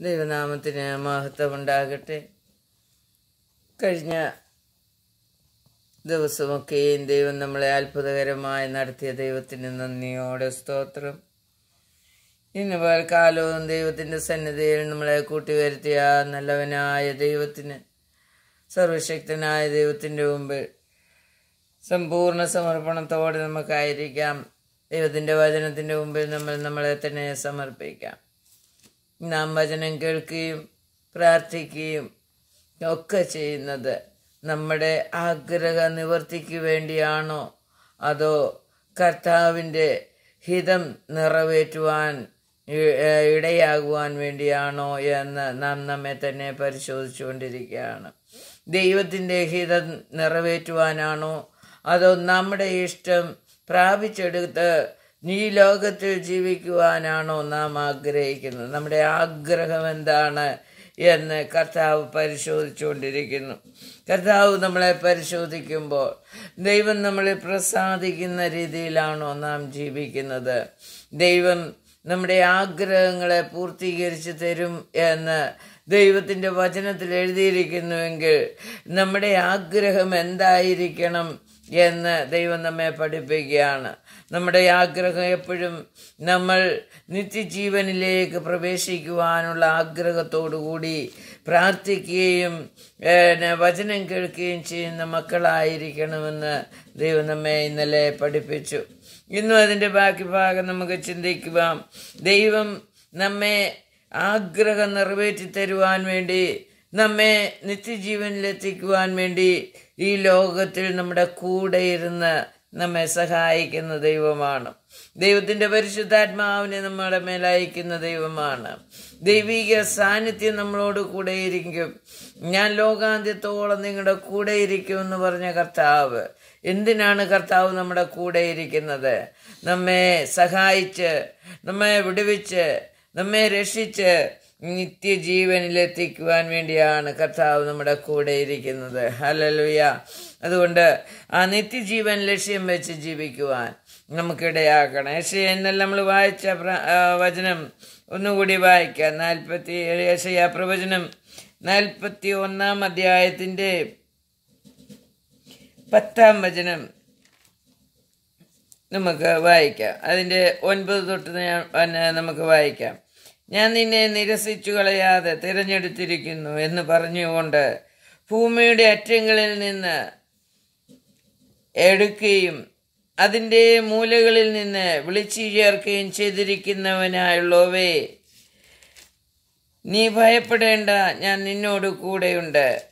ദൈവനാമത്തിന് മഹത്വമുണ്ടാകട്ടെ. കഴിഞ്ഞ ദിവസമൊക്കെയും ദൈവം നമ്മളെ അത്ഭുതകരമായി നടത്തിയ ദൈവത്തിന് നന്ദിയോടെ സ്തോത്രം. ഇന്ന് പാൽക്കാലവും ദൈവത്തിന്റെ സന്നിധിയിൽ നമ്മളെ കൂട്ടിവരുത്തിയ നല്ലവനായ ദൈവത്തിന് സർവശക്തനായ ദൈവത്തിന്റെ മുമ്പിൽ സമ്പൂർണ സമർപ്പണത്തോടെ നമുക്കായിരിക്കാം. ദൈവത്തിന്റെ വചനത്തിന്റെ മുമ്പിൽ നമ്മൾ നമ്മളെ തന്നെ സമർപ്പിക്കാം. നാം വചനം കേൾക്കുകയും പ്രാർത്ഥിക്കുകയും ഒക്കെ ചെയ്യുന്നത് നമ്മുടെ ആഗ്രഹ നിവർത്തിക്ക് വേണ്ടിയാണോ? അതോ കർത്താവിന്റെ ഹിതം നിറവേറ്റുവാൻ ഇടയാകുവാൻ വേണ്ടിയാണോ എന്ന് നാം നമ്മെ തന്നെ പരിശോധിച്ചുകൊണ്ടിരിക്കുകയാണ്. ദൈവത്തിന്റെ ഹിതം നിറവേറ്റുവാനാണോ? അതോ നമ്മുടെ ഇഷ്ടം പ്രാപിച്ചെടുത്ത് ഈ ലോകത്തിൽ ജീവിക്കുവാനാണോ നാം ആഗ്രഹിക്കുന്നത്? നമ്മുടെ ആഗ്രഹം എന്താണ് എന്ന് കർത്താവ് പരിശോധിച്ചുകൊണ്ടിരിക്കുന്നു. കർത്താവ് നമ്മളെ പരിശോധിക്കുമ്പോൾ ദൈവം നമ്മളെ പ്രസാദിക്കുന്ന രീതിയിലാണോ നാം ജീവിക്കുന്നത്? ദൈവം നമ്മുടെ ആഗ്രഹങ്ങളെ പൂർത്തീകരിച്ച് തരും എന്ന് ദൈവത്തിന്റെ വചനത്തിൽ എഴുതിയിരിക്കുന്നുവെങ്കിൽ നമ്മുടെ ആഗ്രഹം എന്തായിരിക്കണം എന്ന് ദൈവം നമ്മെ പഠിപ്പിക്കുകയാണ്. നമ്മുടെ ആഗ്രഹം എപ്പോഴും നമ്മൾ നിത്യജീവനിലേക്ക് പ്രവേശിക്കുവാനുള്ള ആഗ്രഹത്തോടു കൂടി പ്രാർത്ഥിക്കുകയും വചനം കേൾക്കുകയും ചെയ്യുന്ന മക്കളായിരിക്കണമെന്ന് ദൈവം നമ്മെ ഇന്നലെ പഠിപ്പിച്ചു. ഇന്നും അതിന്റെ ബാക്കി ഭാഗം നമുക്ക് ചിന്തിക്കുവാം. ദൈവം നമ്മെ ആഗ്രഹം നിറവേറ്റി തരുവാൻ വേണ്ടി നമ്മെ നിത്യജീവനിലെത്തിക്കുവാൻ വേണ്ടി ഈ ലോകത്തിൽ നമ്മുടെ കൂടെ ഇരുന്ന് നമ്മെ സഹായിക്കുന്ന ദൈവമാണ്. ദൈവത്തിന്റെ പരിശുദ്ധാത്മാവിനെ നമ്മുടെ മേലയക്കുന്ന ദൈവമാണ്. ദൈവിക സാന്നിധ്യം നമ്മളോട് കൂടെ ഇരിക്കും. ഞാൻ ലോകാന്ത്യത്തോളം നിങ്ങളുടെ കൂടെ ഇരിക്കും എന്ന് പറഞ്ഞ കർത്താവ് എന്തിനാണ് കർത്താവ് നമ്മുടെ കൂടെ ഇരിക്കുന്നത്? നമ്മെ സഹായിച്ച് നമ്മെ വിടുവിച്ച് നമ്മെ രക്ഷിച്ച് നിത്യജീവനിലെത്തിക്കുവാൻ വേണ്ടിയാണ് കർത്താവ് നമ്മുടെ കൂടെ ഇരിക്കുന്നത്. ഹലലുയ അതുകൊണ്ട് ആ നിത്യജീവൻ ലക്ഷ്യം വെച്ച് ജീവിക്കുവാൻ നമുക്കിടയാക്കണം എന്നല്ല നമ്മൾ വായിച്ച വചനം ഒന്നുകൂടി വായിക്കാം. നാൽപ്പത്തി യശയാ പ്രവചനം നാൽപ്പത്തി ഒന്നാം അധ്യായത്തിന്റെ പത്താം വചനം നമുക്ക് വായിക്കാം. അതിന്റെ ഒൻപത് തൊട്ട് നമുക്ക് വായിക്കാം. ഞാൻ നിന്നെ നിരസിച്ചു കളയാതെ തിരഞ്ഞെടുത്തിരിക്കുന്നു എന്ന് പറഞ്ഞുകൊണ്ട് ഭൂമിയുടെ അറ്റങ്ങളിൽ നിന്ന് എടുക്കുകയും അതിന്റെ മൂലകളിൽ നിന്ന് വിളിച്ചു ചേർക്കുകയും ചെയ്തിരിക്കുന്നവനായുള്ളവേ നീ ഭയപ്പെടേണ്ട ഞാൻ നിന്നോട് കൂടെയുണ്ട്.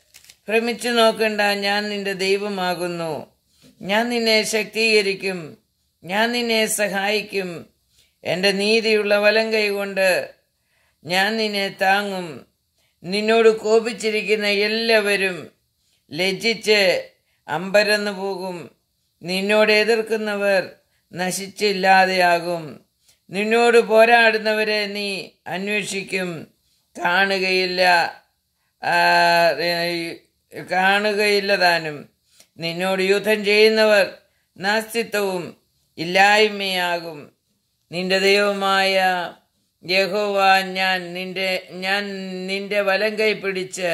ഭ്രമിച്ചു നോക്കണ്ട ഞാൻ നിന്റെ ദൈവമാകുന്നു. ഞാൻ നിന്നെ ശക്തീകരിക്കും ഞാൻ നിന്നെ സഹായിക്കും. എന്റെ നീതിയുള്ള വലം കൈകൊണ്ട് ഞാൻ നിന്നെ താങ്ങും. നിന്നോട് കോപിച്ചിരിക്കുന്ന എല്ലാവരും ലജ്ജിച്ച് അമ്പരന്നു പോകും. നിന്നോട് എതിർക്കുന്നവർ നശിച്ചില്ലാതെയാകും. നിന്നോട് പോരാടുന്നവരെ നീ അന്വേഷിക്കും. കാണുകയില്ല കാണുകയില്ല താനും. നിന്നോട് യുദ്ധം ചെയ്യുന്നവർ നാസ്തിത്വവും ഇല്ലായ്മയാകും. നിന്റെ ദൈവമായ യഹോവ ഞാൻ നിന്റെ ഞാൻ നിന്റെ വലം കൈ പിടിച്ച്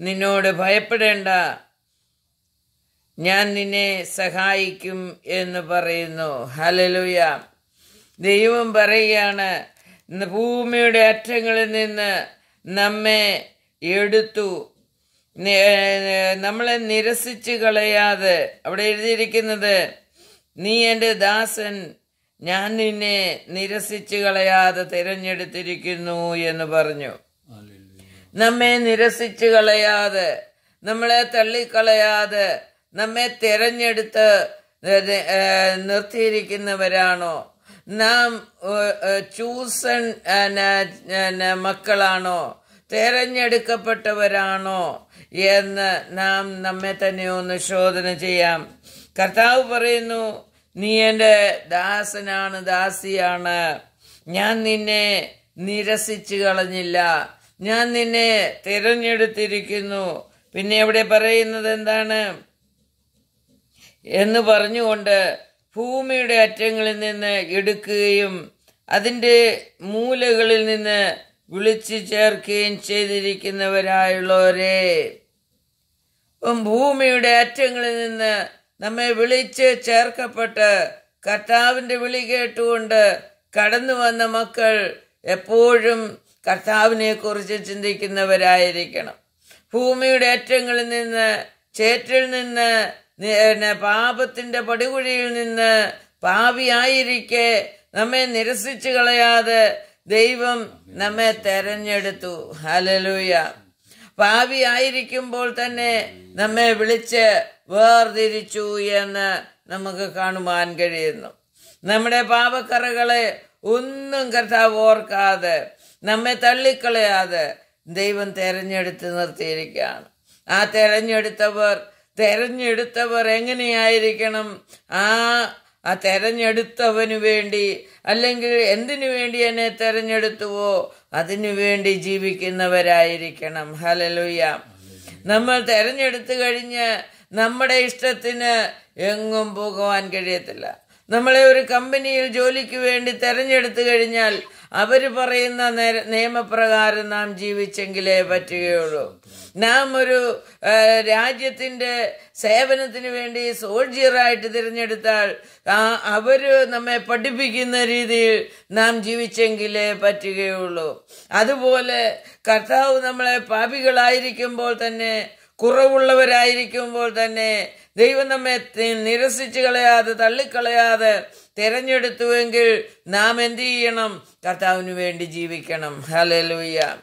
നിന്നോട് ഭയപ്പെടേണ്ട. ഞാൻ നിന്നെ സഹായിക്കും എന്ന് പറയുന്നു. ഹലലുയ ദൈവം പറയുകയാണ് "ഇന്ന് ഭൂമിയുടെ അറ്റങ്ങളിൽ നിന്ന് നമ്മെ എടുത്തു. നമ്മളെ നിരസിച്ച് കളയാതെ അവിടെ എഴുതിയിരിക്കുന്നത് നീ എന്റെ ദാസൻ ഞാൻ നിന്നെ നിരസിച്ചു കളയാതെ തിരഞ്ഞെടുത്തിരിക്കുന്നു എന്ന് പറഞ്ഞു. നമ്മെ നിരസിച്ചു കളയാതെ നമ്മളെ തള്ളിക്കളയാതെ നമ്മെ തിരഞ്ഞെടുത്ത് നിർത്തിയിരിക്കുന്നവരാണോ? നാം ചൂസൺ മക്കളാണോ? തിരഞ്ഞെടുക്കപ്പെട്ടവരാണോ? എന്ന് നാം നമ്മെ തന്നെ ഒന്ന് ശോധന ചെയ്യാം. കർത്താവ് പറയുന്നു നീ എന്റെ ദാസനാണ് ദാസിയാണ്. ഞാൻ നിന്നെ നിരസിച്ചു കളഞ്ഞില്ല. ഞാൻ നിന്നെ തിരഞ്ഞെടുത്തിരിക്കുന്നു. പിന്നെ എവിടെ പറയുന്നത് എന്താണ്? എന്ന് പറഞ്ഞുകൊണ്ട് ഭൂമിയുടെ അറ്റങ്ങളിൽ നിന്ന് എടുക്കുകയും അതിന്റെ മൂലകളിൽ നിന്ന് വിളിച്ചു ചേർക്കുകയും ചെയ്തിരിക്കുന്നവരായുള്ളവരെ. ഭൂമിയുടെ അറ്റങ്ങളിൽ നിന്ന് നമ്മെ വിളിച്ച് ചേർക്കപ്പെട്ട് കർത്താവിന്റെ വിളി കേട്ടുകൊണ്ട് കടന്നു വന്ന മക്കൾ എപ്പോഴും കർത്താവിനെക്കുറിച്ച് ചിന്തിക്കുന്നവരായിരിക്കണം. ഭൂമിയുടെ അറ്റങ്ങളിൽ നിന്ന് ചേറ്റിൽ നിന്ന് പാപത്തിന്റെ പടികുഴിയിൽ നിന്ന് പാവിയായിരിക്കെ നമ്മെ നിരസിച്ചു കളയാതെ ദൈവം നമ്മെ തെരഞ്ഞെടുത്തു. ഹലലൂയ പാവിയായിരിക്കുമ്പോൾ തന്നെ നമ്മെ വിളിച്ച് വേർതിരിച്ചു എന്ന് നമുക്ക് കാണുവാൻ കഴിയുന്നു. നമ്മുടെ പാപക്കറകളെ ഒന്നും കർത്താവ് ഓർക്കാതെ നമ്മെ തള്ളിക്കളയാതെ ദൈവം തെരഞ്ഞെടുത്ത് നിർത്തിയിരിക്കുകയാണ്. ആ തെരഞ്ഞെടുത്തവർ തെരഞ്ഞെടുത്തവർ എങ്ങനെയായിരിക്കണം? ആ ആ തെരഞ്ഞെടുത്തവന് വേണ്ടി അല്ലെങ്കിൽ എന്തിനു വേണ്ടി എന്നെ തെരഞ്ഞെടുത്തുവോ? അതിനു വേണ്ടി ജീവിക്കുന്നവരായിരിക്കണം. ഹലലുയ നമ്മൾ തെരഞ്ഞെടുത്തു കഴിഞ്ഞ് നമ്മുടെ ഇഷ്ടത്തിന് എങ്ങും പോകുവാൻ കഴിയത്തില്ല. നമ്മളെ ഒരു കമ്പനിയിൽ ജോലിക്ക് വേണ്ടി തെരഞ്ഞെടുത്തു കഴിഞ്ഞാൽ അവർ പറയുന്ന നിയമപ്രകാരം നാം ജീവിച്ചെങ്കിലേ പറ്റുകയുള്ളൂ. നാം ഒരു രാജ്യത്തിന്റെ സേവനത്തിന് വേണ്ടി സോൾജിയറായിട്ട് തിരഞ്ഞെടുത്താൽ ആ അവർ നമ്മെ പഠിപ്പിക്കുന്ന രീതിയിൽ നാം ജീവിച്ചെങ്കിലേ പറ്റുകയുള്ളൂ. അതുപോലെ കർത്താവ് നമ്മളെ പാപികളായിരിക്കുമ്പോൾ തന്നെ കുറവുള്ളവരായിരിക്കുമ്പോൾ തന്നെ ദൈവം നമ്മെ നിരസിച്ചു കളയാതെ തള്ളിക്കളയാതെ തിരഞ്ഞെടുത്തുവെങ്കിൽ നാം എന്ത് ചെയ്യണം? കർത്താവിന് വേണ്ടി ജീവിക്കണം. ഹലലുയ്യ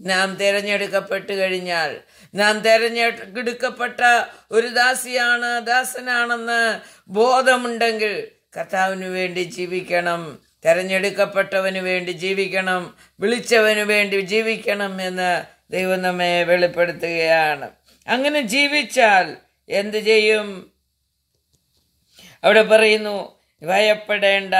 നാം തിരഞ്ഞെടുക്കപ്പെട്ടു കഴിഞ്ഞാൽ നാം തിരഞ്ഞെടുക്കപ്പെട്ട ഒരു ദാസിയാണ് ദാസനാണെന്ന് ബോധമുണ്ടെങ്കിൽ കർത്താവിന് വേണ്ടി ജീവിക്കണം. തെരഞ്ഞെടുക്കപ്പെട്ടവന് വേണ്ടി ജീവിക്കണം. വിളിച്ചവന് വേണ്ടി ജീവിക്കണം എന്ന് ദൈവം നമ്മെ വെളിപ്പെടുത്തുകയാണ്. അങ്ങനെ ജീവിച്ചാൽ എന്ത് ചെയ്യും? അവിടെ പറയുന്നു ഭയപ്പെടേണ്ട.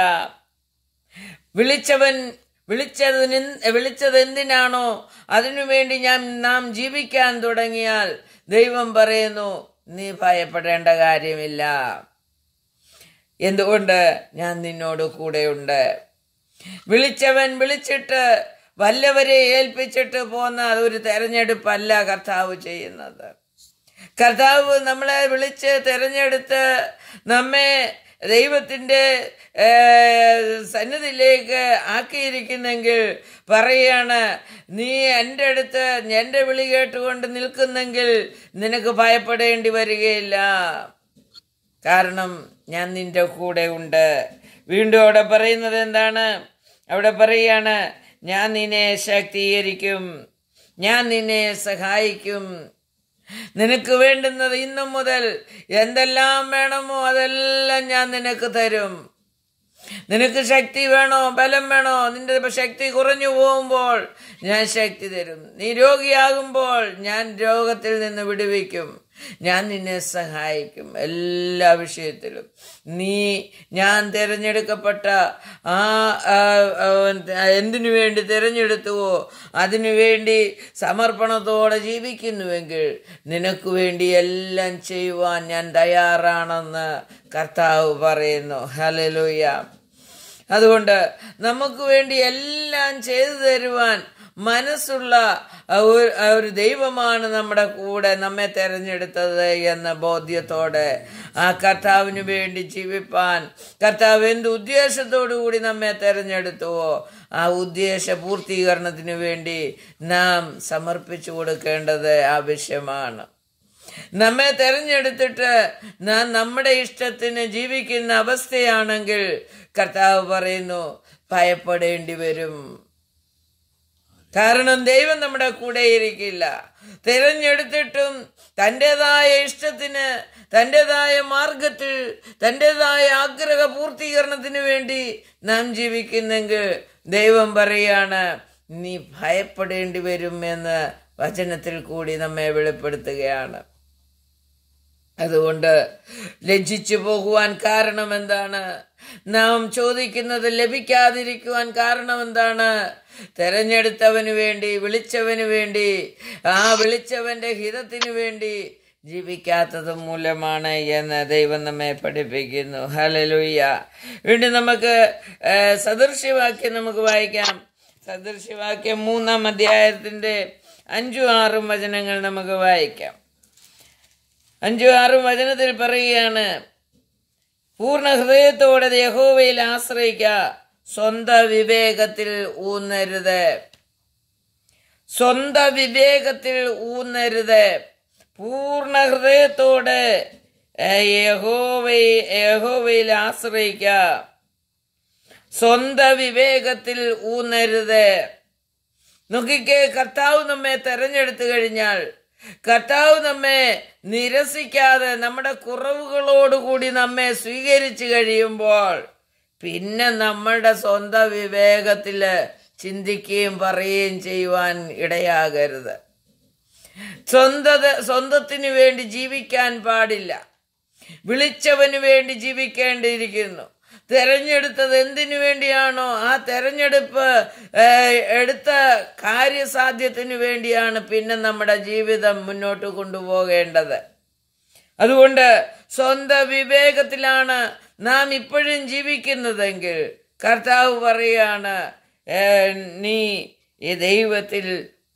വിളിച്ചവൻ വിളിച്ചതിന് വിളിച്ചത് എന്തിനാണോ അതിനുവേണ്ടി ഞാൻ നാം ജീവിക്കാൻ തുടങ്ങിയാൽ ദൈവം പറയുന്നു നീ ഭയപ്പെടേണ്ട കാര്യമില്ല. എന്തുകൊണ്ട്? ഞാൻ നിന്നോട് കൂടെയുണ്ട്. വിളിച്ചവൻ വിളിച്ചിട്ട് വല്ലവരെ ഏൽപ്പിച്ചിട്ട് പോന്ന ഒരു തെരഞ്ഞെടുപ്പല്ല കർത്താവ് ചെയ്യുന്നത്. കർത്താവ് നമ്മളെ വിളിച്ച് തിരഞ്ഞെടുത്ത് നമ്മെ ദൈവത്തിന്റെ സന്നിധിയിലേക്ക് ആക്കിയിരിക്കുന്നെങ്കിൽ പറയാണ് നീ എന്റെ അടുത്ത് എന്റെ വിളി കേട്ടുകൊണ്ട് നിൽക്കുന്നെങ്കിൽ നിനക്ക് ഭയപ്പെടേണ്ടി വരികയില്ല. കാരണം ഞാൻ നിന്റെ കൂടെ ഉണ്ട്. വീണ്ടും അവിടെ പറയുന്നത് എന്താണ്? അവിടെ പറയാണ് ഞാൻ നിന്നെ ശാക്തീകരിക്കും. ഞാൻ നിന്നെ സഹായിക്കും. നിനക്ക് വേണ്ടുന്നത് ഇന്നു മുതൽ. എന്തെല്ലാം വേണമോ അതെല്ലാം ഞാൻ നിനക്ക് തരും. നിനക്ക് ശക്തി വേണോ? ബലം വേണോ? നിന്റെ ശക്തി കുറഞ്ഞു പോകുമ്പോൾ ഞാൻ ശക്തി തരും. നീ രോഗിയാകുമ്പോൾ ഞാൻ രോഗത്തിൽ നിന്ന് വിടുവിക്കും. ഞാൻ നിന്നെ സഹായിക്കും എല്ലാ വിഷയത്തിലും. നീ ഞാൻ തിരഞ്ഞെടുക്കപ്പെട്ട ആ എന്തിനു വേണ്ടി തിരഞ്ഞെടുത്തുവോ? അതിനു വേണ്ടി സമർപ്പണത്തോടെ ജീവിക്കുന്നുവെങ്കിൽ നിനക്ക് വേണ്ടി എല്ലാം ചെയ്യുവാൻ ഞാൻ തയ്യാറാണെന്ന് കർത്താവ് പറയുന്നു. ഹലലുയ്യ അതുകൊണ്ട് നമുക്ക് വേണ്ടി എല്ലാം ചെയ്തു തരുവാൻ മനസ്സുള്ള ഒരു ദൈവമാണ് നമ്മുടെ കൂടെ നമ്മെ തെരഞ്ഞെടുത്തത് എന്ന ബോധ്യത്തോടെ ആ കർത്താവിന് വേണ്ടി ജീവിപ്പാൻ കർത്താവ് എന്ത് ഉദ്ദേശത്തോടു കൂടി നമ്മെ തെരഞ്ഞെടുത്തുവോ ആ ഉദ്ദേശ പൂർത്തീകരണത്തിന് വേണ്ടി നാം സമർപ്പിച്ചു കൊടുക്കേണ്ടത് ആവശ്യമാണ്. നമ്മെ തെരഞ്ഞെടുത്തിട്ട് നാം നമ്മുടെ ഇഷ്ടത്തിന് ജീവിക്കുന്ന അവസ്ഥയാണെങ്കിൽ കർത്താവ് പറയുന്നു ഭയപ്പെടേണ്ടി വരും. കാരണം ദൈവം നമ്മുടെ കൂടെ ഇരിക്കില്ല തിരഞ്ഞെടുത്തിട്ടും തന്റെതായ ഇഷ്ടത്തിന് തന്റെതായ മാർഗത്തിൽ തന്റെതായ ആഗ്രഹ പൂർത്തീകരണത്തിന് വേണ്ടി നാം ജീവിക്കുന്നെങ്കിൽ ദൈവം പറയാണ് നീ ഭയപ്പെടേണ്ടി വരും എന്ന് വചനത്തിൽ കൂടി നമ്മെ വെളിപ്പെടുത്തുകയാണ്. അതുകൊണ്ട് ലജ്ജിച്ചു പോകുവാൻ കാരണം എന്താണ് നാം ചോദിക്കുന്നത് ലഭിക്കാതിരിക്കുവാൻ കാരണം എന്താണ് തെരഞ്ഞെടുത്തവന് വേണ്ടി വിളിച്ചവന് വേണ്ടി ആ വിളിച്ചവന്റെ ഹിതത്തിനു വേണ്ടി ജീവിക്കാത്തത് മൂലമാണ് എന്ന് ദൈവം നമ്മെ പഠിപ്പിക്കുന്നു. ഹലലുയ്യ വീണ്ടും നമുക്ക് സദൃശ്യവാക്യം നമുക്ക് വായിക്കാം. സദൃശ്യവാക്യം മൂന്നാം അധ്യായത്തിന്റെ അഞ്ചും ആറും വചനങ്ങൾ നമുക്ക് വായിക്കാം. അഞ്ചും ആറും വചനത്തിൽ പറയുകയാണ് പൂർണ ഹൃദയത്തോടെ യഹോവയിൽ ആശ്രയിക്കുക സ്വന്ത വിവേകത്തിൽ ഊന്നരുത്. സ്വന്ത വിവേകത്തിൽ ഊന്നരുത്. പൂർണ ഹൃദയത്തോടെ യഹോവയിൽ യഹോവയിൽ ആശ്രയിക്ക. സ്വന്ത വിവേകത്തിൽ ഊന്നരുത്. നോക്കിക്കേ കർത്താവ് നമ്മെ തെരഞ്ഞെടുത്തു കഴിഞ്ഞാൽ കർത്താവ് നമ്മെ നിരസിക്കാതെ നമ്മുടെ കുറവുകളോടുകൂടി നമ്മെ സ്വീകരിച്ചു കഴിയുമ്പോൾ പിന്നെ നമ്മളുടെ സ്വന്തം വിവേകത്തിൽ ചിന്തിക്കുകയും പറയുകയും ചെയ്യുവാൻ ഇടയാകരുത്. സ്വന്തത സ്വന്തത്തിന് വേണ്ടി ജീവിക്കാൻ പാടില്ല. വിളിച്ചവന് വേണ്ടി ജീവിക്കേണ്ടിയിരിക്കുന്നു. തെരഞ്ഞെടുത്തത് എന്തിനു വേണ്ടിയാണോ? ആ തെരഞ്ഞെടുപ്പ് എടുത്ത കാര്യസാധ്യത്തിന് വേണ്ടിയാണ് പിന്നെ നമ്മുടെ ജീവിതം മുന്നോട്ട് കൊണ്ടുപോകേണ്ടത്. അതുകൊണ്ട് സ്വന്തം വിവേകത്തിലാണ് നാം ഇപ്പോഴും ജീവിക്കുന്നതെങ്കിൽ കർത്താവ് പറയാണ് നീ ഈ ദൈവത്തിൽ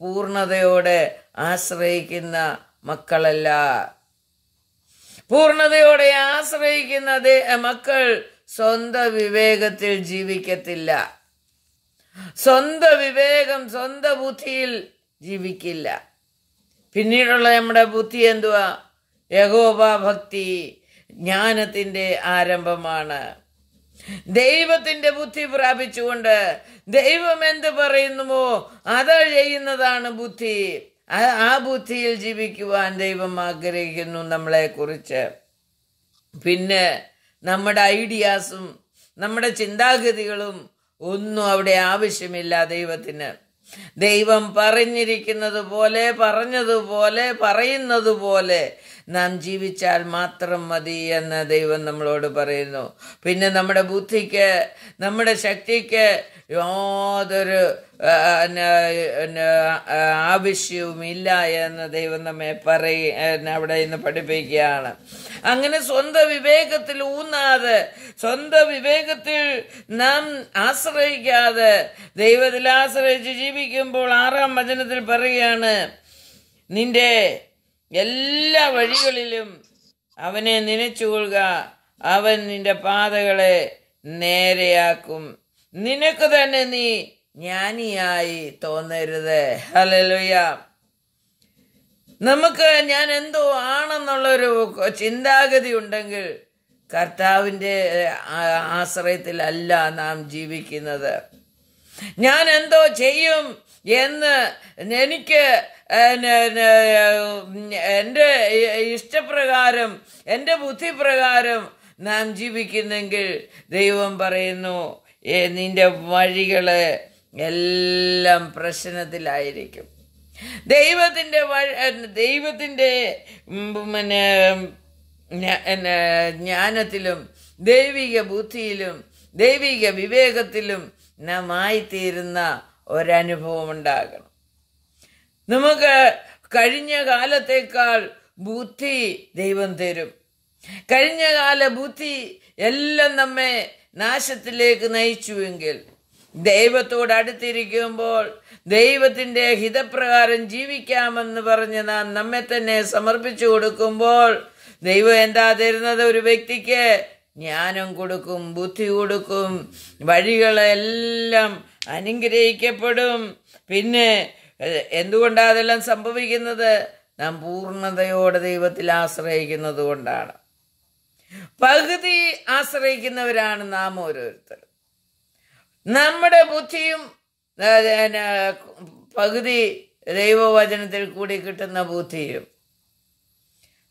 പൂർണതയോടെ ആശ്രയിക്കുന്ന മക്കളല്ല. പൂർണതയോടെ ആശ്രയിക്കുന്ന മക്കൾ സ്വന്തം വിവേകത്തിൽ ജീവിക്കത്തില്ല. സ്വന്തം വിവേകം സ്വന്തം ബുദ്ധിയിൽ ജീവിക്കില്ല. പിന്നീടുള്ള നമ്മുടെ ബുദ്ധി എന്തുവാ? യഹോബ ഭക്തി ജ്ഞാനത്തിന്റെ ആരംഭമാണ്. ദൈവത്തിന്റെ ബുദ്ധി പ്രാപിച്ചുകൊണ്ട് ദൈവം എന്ത് പറയുന്നുവോ അത് ചെയ്യുന്നതാണ് ബുദ്ധി. ആ- ബുദ്ധിയിൽ ജീവിക്കുവാൻ ദൈവം ആഗ്രഹിക്കുന്നു നമ്മളെ കുറിച്ച് പിന്നെ നമ്മുടെ ഐഡിയാസും നമ്മുടെ ചിന്താഗതികളും ഒന്നും അവിടെ ആവശ്യമില്ല ദൈവത്തിന്. ദൈവം പറഞ്ഞിരിക്കുന്നത് പോലെ പറഞ്ഞതുപോലെ പറയുന്നത് പോലെ നാം ജീവിച്ചാൽ മാത്രം മതി എന്ന് ദൈവം നമ്മളോട് പറയുന്നു. പിന്നെ നമ്മുടെ ബുദ്ധിക്ക് നമ്മുടെ ശക്തിക്ക് യാതൊരു ആവശ്യവുമില്ല എന്ന് ദൈവം നമ്മെ പറയ അവിടെ ഇന്ന് പഠിപ്പിക്കുകയാണ്. അങ്ങനെ സ്വന്തം വിവേകത്തിൽ ഊന്നാതെ സ്വന്തം വിവേകത്തിൽ നാം ആശ്രയിക്കാതെ ദൈവത്തിൽ ആശ്രയിച്ച് ജീവിക്കുമ്പോൾ ആറാം വചനത്തിൽ പറയുകയാണ് നിന്റെ എല്ലാ വഴികളിലും അവനെ നനച്ചുകൊള്ളുക. അവൻ നിന്റെ പാതകളെ നേരെയാക്കും. നിനക്ക് തന്നെ നീ ജ്ഞാനിയായി തോന്നരുത്. ഹലലുയ നമുക്ക് ഞാൻ എന്തോ ആണെന്നുള്ളൊരു ചിന്താഗതി ഉണ്ടെങ്കിൽ കർത്താവിന്റെ ആശ്രയത്തിലല്ല നാം ജീവിക്കുന്നത്. ഞാൻ എന്തോ ചെയ്യും എന്ന് എനിക്ക് എന്റെ ഇഷ്ടപ്രകാരം എന്റെ ബുദ്ധിപ്രകാരം നാം ജീവിക്കുന്നെങ്കിൽ ദൈവം പറയുന്നു "ഏ, നിന്റെ വഴികൾ എല്ലാം പ്രശ്നത്തിലായിരിക്കും. ദൈവത്തിന്റെ ദൈവത്തിന്റെ പിന്നെ ജ്ഞാനത്തിലും ദൈവിക ബുദ്ധിയിലും ദൈവിക വിവേകത്തിലും നാം ആയിത്തീരുന്ന ഒരനുഭവം ഉണ്ടാകണം നമുക്ക് കഴിഞ്ഞ കാലത്തേക്കാൾ ബുദ്ധി ദൈവം തരും. കഴിഞ്ഞ കാല ബുദ്ധി എല്ലാം നമ്മെ നാശത്തിലേക്ക് നയിച്ചുവെങ്കിൽ ദൈവത്തോട് അടുത്തിരിക്കുമ്പോൾ ദൈവത്തിന്റെ ഹിതപ്രകാരം ജീവിക്കാമെന്ന് പറഞ്ഞ് നാം നമ്മെ തന്നെ സമർപ്പിച്ചു കൊടുക്കുമ്പോൾ ദൈവം എന്താ തരുന്നത്? ഒരു വ്യക്തിക്ക് ജ്ഞാനം കൊടുക്കും ബുദ്ധി കൊടുക്കും വഴികളെല്ലാം അനുഗ്രഹിക്കപ്പെടും. പിന്നെ എ- എന്തുകൊണ്ടാ അതെല്ലാം സംഭവിക്കുന്നത്? നാം പൂർണതയോടെ ദൈവത്തിൽ ആശ്രയിക്കുന്നത് കൊണ്ടാണ്. പകുതി ആശ്രയിക്കുന്നവരാണ് നാം ഓരോരുത്തർ നമ്മുടെ ബുദ്ധിയും പകുതി ദൈവവചനത്തിൽ കൂടി കിട്ടുന്ന ബുദ്ധിയും.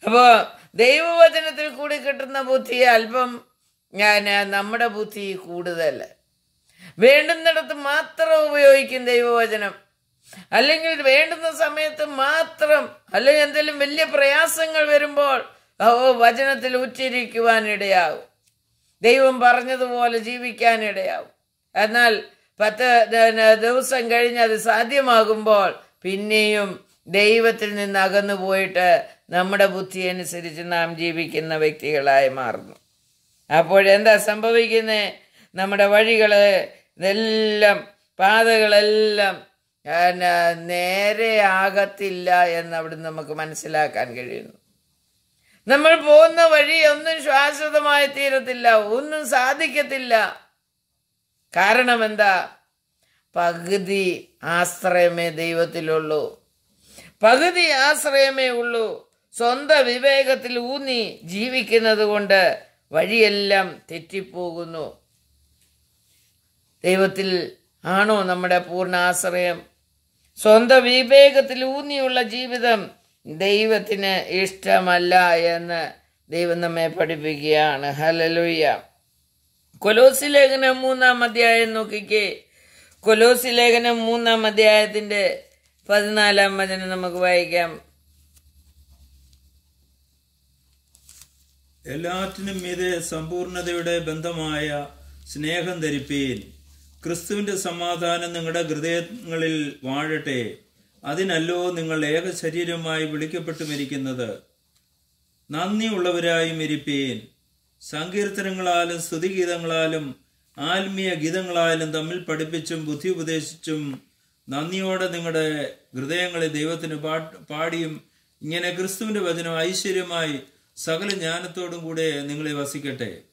അപ്പോൾ ദൈവവചനത്തിൽ കൂടി കിട്ടുന്ന ബുദ്ധി അല്പം ഞാൻ നമ്മുടെ ബുദ്ധി കൂടുതൽ വേണ്ടുന്നിടത്ത് മാത്രം ഉപയോഗിക്കും ദൈവവചനം. അല്ലെങ്കിൽ വേണ്ടുന്ന സമയത്ത് മാത്രം അല്ലെങ്കിൽ എന്തെങ്കിലും വലിയ പ്രയാസങ്ങൾ വരുമ്പോൾ ഓ വചനത്തിൽ ഉച്ചരിക്കുവാനിടയാകും ദൈവം പറഞ്ഞതുപോലെ ജീവിക്കാനിടയാവും എന്നാൽ പത്ത് ദിവസം കഴിഞ്ഞ് അത് സാധ്യമാകുമ്പോൾ പിന്നെയും ദൈവത്തിൽ നിന്ന് അകന്നു പോയിട്ട് നമ്മുടെ ബുദ്ധി അനുസരിച്ച് നാം ജീവിക്കുന്ന വ്യക്തികളായി മാറുന്നു. അപ്പോഴെന്താ സംഭവിക്കുന്നത് നമ്മുടെ വഴികൾ ഇതെല്ലാം പാതകളെല്ലാം നേരെയാകത്തില്ല എന്ന് അവിടുന്ന് നമുക്ക് മനസ്സിലാക്കാൻ കഴിയുന്നു. നമ്മൾ പോകുന്ന വഴി ഒന്നും ശാശ്വതമായി തീരത്തില്ല ഒന്നും സാധിക്കത്തില്ല. കാരണം എന്താ? പകുതി ആശ്രയമേ ദൈവത്തിലുള്ളൂ. പകുതി ആശ്രയമേ ഉള്ളൂ. സ്വന്തം വിവേകത്തിൽ ഊന്നി ജീവിക്കുന്നത് കൊണ്ട് വഴിയെല്ലാം തെറ്റിപ്പോകുന്നു. ദൈവത്തിൽ ആണോ നമ്മുടെ പൂർണ ആശ്രയം സ്വന്തം വിവേകത്തിൽ ഊന്നിയുള്ള ജീവിതം ദൈവത്തിന് ഇഷ്ടമല്ല എന്ന് ദൈവം നമ്മെ പഠിപ്പിക്കുകയാണ്. ഹലലുയ്യ കൊലോസി ലേഖനം മൂന്നാം അധ്യായം നോക്കിക്കേ. കൊലോസി ലേഖനം മൂന്നാം അധ്യായത്തിന്റെ പതിനാലാം വചനം നമുക്ക് വായിക്കാം. എല്ലാറ്റിനും മീതെ സമ്പൂർണതയുടെ ബന്ധമായ സ്നേഹം ധരിപ്പീൻ. ക്രിസ്തുവിന്റെ സമാധാനം നിങ്ങളുടെ ഹൃദയങ്ങളിൽ വാഴട്ടെ. അതിനല്ലോ നിങ്ങൾ ഏക ശരീരമായി വിളിക്കപ്പെട്ടുമിരിക്കുന്നത്. നന്ദിയുള്ളവരായും മരിപ്പീൻ സങ്കീർത്തനങ്ങളാലും സ്തുതിഗീതങ്ങളാലും ആത്മീയ ഗീതങ്ങളായാലും തമ്മിൽ പഠിപ്പിച്ചും ബുദ്ധി ഉപദേശിച്ചും നന്ദിയോടെ നിങ്ങളുടെ ഹൃദയങ്ങളെ ദൈവത്തിന് പാടിയും ഇങ്ങനെ ക്രിസ്തുവിന്റെ വചനം ഐശ്വര്യമായി സകല ജ്ഞാനത്തോടും കൂടെ നിങ്ങളെ വസിക്കട്ടെ.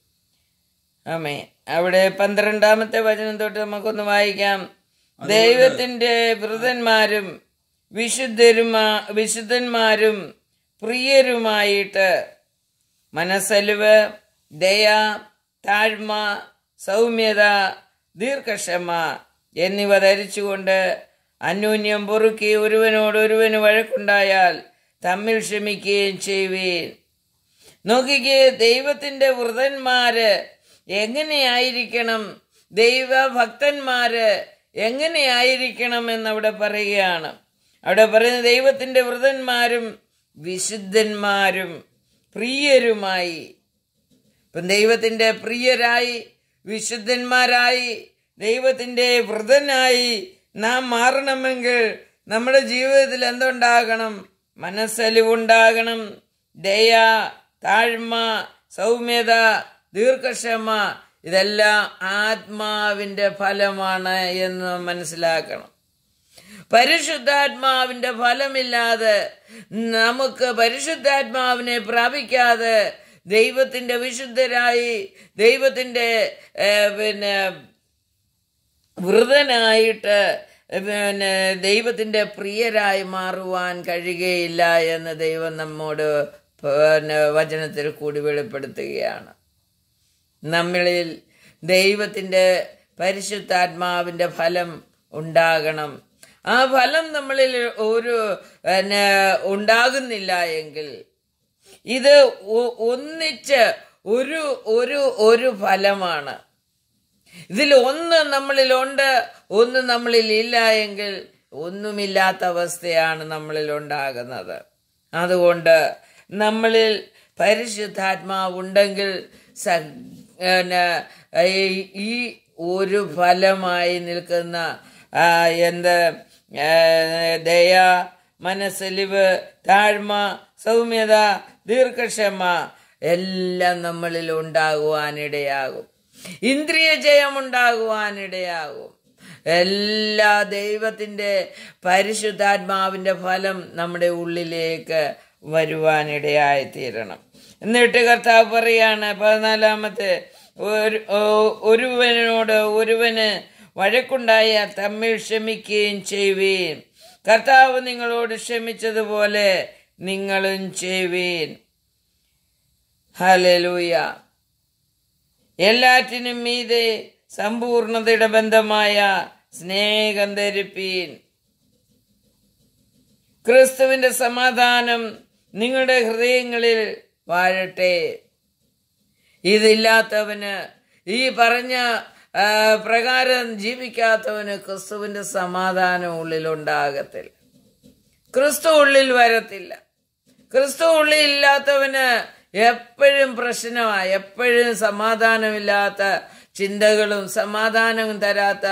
ആമേ അവിടെ പന്ത്രണ്ടാമത്തെ വചനം തൊട്ട് നമുക്കൊന്ന് വായിക്കാം. ദൈവത്തിന്റെ വൃതന്മാരും വിശുദ്ധരുമാ വിശുദ്ധന്മാരും പ്രിയരുമായിട്ട് മനസ്സലിവ് ദയ താഴ്മ സൗമ്യത ദീർഘക്ഷമ എന്നിവ ധരിച്ചുകൊണ്ട് അന്യോന്യം പൊറുക്കി ഒരുവനോട് ഒരുവന് വഴക്കുണ്ടായാൽ തമ്മിൽ ക്ഷമിക്കുകയും ചെയ്യുവീൻ. നോക്കിക്കേ ദൈവത്തിന്റെ വൃതന്മാര് എങ്ങനെയായിരിക്കണം? ദൈവഭക്തന്മാര് എങ്ങനെയായിരിക്കണം എന്നവിടെ പറയുകയാണ്. അവിടെ പറയുന്ന ദൈവത്തിന്റെ വ്രതന്മാരും വിശുദ്ധന്മാരും പ്രിയരുമായി. ഇപ്പം ദൈവത്തിന്റെ പ്രിയരായി വിശുദ്ധന്മാരായി ദൈവത്തിന്റെ വ്രതനായി നാം മാറണമെങ്കിൽ നമ്മുടെ ജീവിതത്തിൽ എന്തുണ്ടാകണം? മനസ്സലിവുണ്ടാകണം. ദയ താഴ്മ സൗമ്യത ദീർഘക്ഷമ ഇതെല്ലാം ആത്മാവിന്റെ ഫലമാണ് എന്ന് മനസ്സിലാക്കണം. പരിശുദ്ധാത്മാവിന്റെ ഫലമില്ലാതെ നമുക്ക് പരിശുദ്ധാത്മാവിനെ പ്രാപിക്കാതെ ദൈവത്തിന്റെ വിശുദ്ധരായി ദൈവത്തിന്റെ പിന്നെ വൃതനായിട്ട് പിന്നെ ദൈവത്തിന്റെ പ്രിയരായി മാറുവാൻ കഴിയുകയില്ല എന്ന് ദൈവം നമ്മോട് പിന്നെ വചനത്തിൽ കൂടി വെളിപ്പെടുത്തുകയാണ്. നമ്മളിൽ ദൈവത്തിന്റെ പരിശുദ്ധാത്മാവിന്റെ ഫലം ഉണ്ടാകണം. ആ ഫലം നമ്മളിൽ ഒരു പിന്നെ ഉണ്ടാകുന്നില്ല എങ്കിൽ ഇത് ഒന്നിച്ച് ഒരു ഒരു ഒരു ഫലമാണ്. ഇതിൽ ഒന്ന് നമ്മളിലുണ്ട് ഒന്ന് നമ്മളിൽ ഇല്ല എങ്കിൽ ഒന്നുമില്ലാത്ത അവസ്ഥയാണ് നമ്മളിൽ ഉണ്ടാകുന്നത്. അതുകൊണ്ട് നമ്മളിൽ പരിശുദ്ധാത്മാവുണ്ടെങ്കിൽ ഈ- ഒരു ഫലമായി നിൽക്കുന്ന എന്ത് ദയ മനസ്സലിവ് താഴ്മ സൗമ്യത ദീർഘക്ഷമ എല്ലാം നമ്മളിൽ ഉണ്ടാകുവാനിടയാകും. ഇന്ദ്രിയ ജയമുണ്ടാകുവാനിടയാകും എല്ലാ ദൈവത്തിന്റെ പരിശുദ്ധാത്മാവിന്റെ ഫലം നമ്മുടെ ഉള്ളിലേക്ക് വരുവാനിടയായി തീരണം എന്നിട്ട് കർത്താവ് പറയാണ് പതിനാലാമത്തെ ഒരു ഒരുവനോട് ഒരുവന് വഴക്കുണ്ടായ തമ്മിൽ ക്ഷമിക്കുകയും ചെയ്യുവീൻ. കർത്താവ് നിങ്ങളോട് ക്ഷമിച്ചതുപോലെ നിങ്ങളും ചെയ്യുവീൻ. ഹലലൂയ എല്ലാറ്റിനും മീതെ സമ്പൂർണതയുടെ ബന്ധമായ സ്നേഹം ധരിപ്പീൻ. ക്രിസ്തുവിന്റെ സമാധാനം നിങ്ങളുടെ ഹൃദയങ്ങളിൽ വാഴട്ടെ. ഇതില്ലാത്തവന് ഈ പറഞ്ഞ പ്രകാരം ജീവിക്കാത്തവന് ക്രിസ്തുവിന്റെ സമാധാനം ഉള്ളിലുണ്ടാകത്തില്ല. ക്രിസ്തു ഉള്ളിൽ വരത്തില്ല. ക്രിസ്തു ഉള്ളിൽ ഇല്ലാത്തവന് എപ്പോഴും പ്രശ്നമാണ് എപ്പോഴും സമാധാനമില്ലാത്ത ചിന്തകളും സമാധാനം തരാത്ത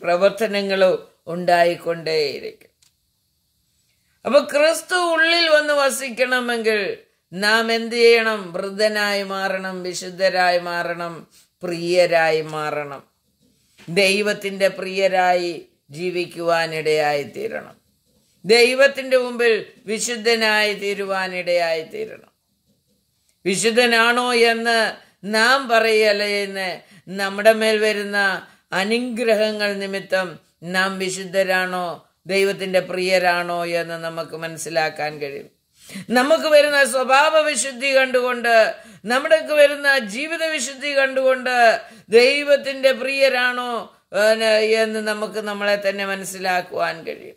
പ്രവർത്തനങ്ങളും ഉണ്ടായിക്കൊണ്ടേയിരിക്കും. അപ്പൊ ക്രിസ്തു ഉള്ളിൽ വന്ന് വസിക്കണമെങ്കിൽ നാം എന്ത് ചെയ്യണം? വൃദ്ധനായി മാറണം വിശുദ്ധരായി മാറണം പ്രിയരായി മാറണം. ദൈവത്തിന്റെ പ്രിയരായി ജീവിക്കുവാനിടയായി തീരണം ദൈവത്തിന്റെ മുമ്പിൽ വിശുദ്ധനായി തീരുവാനിടയായി തീരണം വിശുദ്ധനാണോ എന്ന് നാം പറയലേന്ന് നമ്മുടെ മേൽ വരുന്ന അനുഗ്രഹങ്ങൾ നിമിത്തം നാം വിശുദ്ധരാണോ ദൈവത്തിന്റെ പ്രിയരാണോ എന്ന് നമുക്ക് മനസ്സിലാക്കാൻ കഴിയും. നമുക്ക് വരുന്ന സ്വഭാവ വിശുദ്ധി കണ്ടുകൊണ്ട് നമ്മുടെ വരുന്ന ജീവിത വിശുദ്ധി കണ്ടുകൊണ്ട് ദൈവത്തിന്റെ പ്രിയരാണോ എന്ന് നമുക്ക് നമ്മളെ തന്നെ മനസ്സിലാക്കുവാൻ കഴിയും.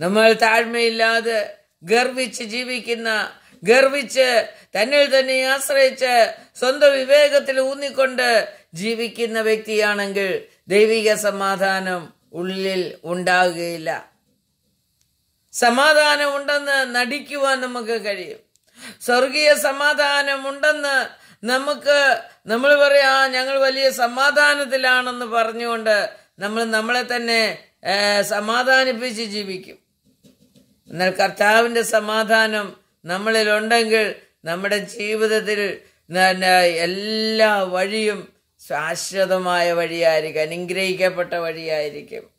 നമ്മൾ താഴ്മയില്ലാതെ ഗർവിച്ച് ജീവിക്കുന്ന ഗർവിച്ച് തന്നിൽ തന്നെ ആശ്രയിച്ച് സ്വന്തം വിവേകത്തിൽ ഊന്നിക്കൊണ്ട് ജീവിക്കുന്ന വ്യക്തിയാണെങ്കിൽ ദൈവിക സമാധാനം ഉള്ളിൽ ഉണ്ടാകുകയില്ല. സമാധാനം ഉണ്ടെന്ന് നടിക്കുവാൻ നമുക്ക് കഴിയും. സ്വർഗീയ സമാധാനം ഉണ്ടെന്ന് നമുക്ക് നമ്മൾ പറയാ "ആ, ഞങ്ങൾ വലിയ സമാധാനത്തിലാണെന്ന് പറഞ്ഞുകൊണ്ട് നമ്മൾ നമ്മളെ തന്നെ സമാധാനിപ്പിച്ച് ജീവിക്കും. എന്നാൽ കർത്താവിന്റെ സമാധാനം നമ്മളിൽ ഉണ്ടെങ്കിൽ നമ്മുടെ ജീവിതത്തിൽ എല്ലാ വഴിയും ശാശ്വതമായ വഴിയായിരിക്കും അനുഗ്രഹിക്കപ്പെട്ട വഴിയായിരിക്കും.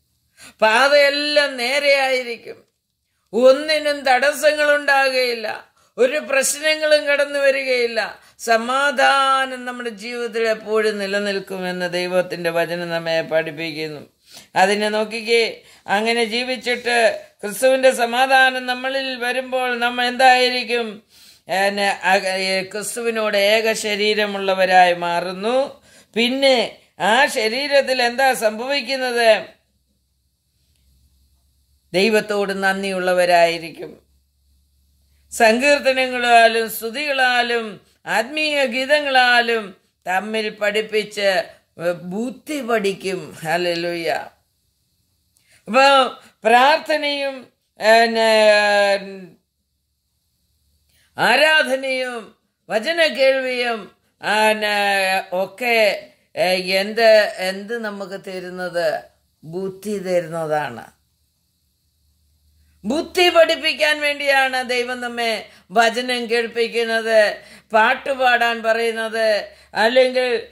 പാതയെല്ലാം നേരെയായിരിക്കും. ഒന്നിനും തടസ്സങ്ങളുണ്ടാകുകയില്ല. ഒരു പ്രശ്നങ്ങളും കടന്നു വരികയില്ല. സമാധാനം നമ്മുടെ ജീവിതത്തിൽ എപ്പോഴും നിലനിൽക്കുമെന്ന് ദൈവത്തിന്റെ വചനം നമ്മെ പഠിപ്പിക്കുന്നു. അതിനെ നോക്കിക്കേ അങ്ങനെ ജീവിച്ചിട്ട് ക്രിസ്തുവിന്റെ സമാധാനം നമ്മളിൽ വരുമ്പോൾ നമ്മൾ എന്തായിരിക്കും? ക്രിസ്തുവിനോട് ഏക ശരീരമുള്ളവരായി മാറുന്നു. പിന്നെ ആ ശരീരത്തിൽ എന്താ സംഭവിക്കുന്നത്? ദൈവത്തോട് നന്ദിയുള്ളവരായിരിക്കും. സങ്കീർത്തനങ്ങളാലും സ്തുതികളാലും ആത്മീയ ഗീതങ്ങളാലും തമ്മിൽ പഠിപ്പിച്ച് ബുദ്ധി പഠിക്കും. ഹല്ലേലൂയ. അപ്പോൾ പ്രാർത്ഥനയും ആരാധനയും വചന കേൾവിയും ഒക്കെ എന്ത് എന്ത് നമുക്ക് തരുന്നത്? ബുദ്ധി തരുന്നതാണ്. ബുദ്ധി പഠിപ്പിക്കാൻ വേണ്ടിയാണ് ദൈവം നമ്മെ വചനം കേൾപ്പിക്കുന്നത് പാട്ടുപാടാൻ പറയുന്നത് അല്ലെങ്കിൽ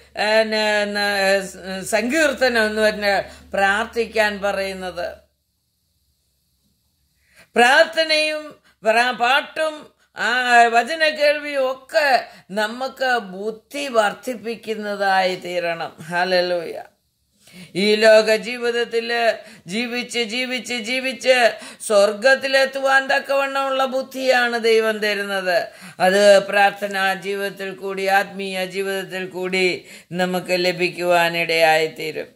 സങ്കീർത്തനം എന്ന് പറഞ്ഞ പ്രാർത്ഥിക്കാൻ പറയുന്നത്. പ്രാർത്ഥനയും പ്രാ- പാട്ടും ആ വചന കേൾവി ഒക്കെ നമുക്ക് ബുദ്ധി വർദ്ധിപ്പിക്കുന്നതായി തീരണം. ഹലലൂയ ഈ ലോക ജീവിതത്തിൽ ജീവിച്ച് ജീവിച്ച് ജീവിച്ച് സ്വർഗത്തിലെത്തുവാൻ തക്കവണ്ണമുള്ള ബുദ്ധിയാണ് ദൈവം തരുന്നത്. അത് പ്രാർത്ഥനാ ജീവിതത്തിൽ കൂടി ആത്മീയ ജീവിതത്തിൽ കൂടി നമുക്ക് ലഭിക്കുവാനിടയായിത്തീരും.